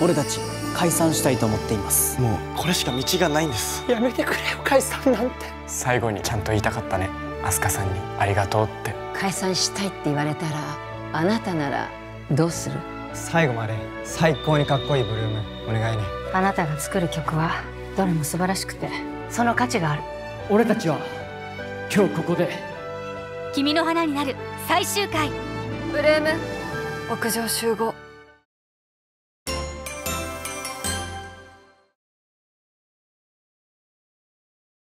俺たち解散したいと思っています。もうこれしか道がないんです。やめてくれよ解散なんて。最後にちゃんと言いたかったね。飛鳥さんに。ありがとうって。解散したいって言われたらあなたならどうする？最後まで最高にかっこいいブルーム。お願いね。あなたが作る曲はどれも素晴らしくてその価値がある。俺たちは今日ここで。君の花になる最終回。ブルーム屋上集合。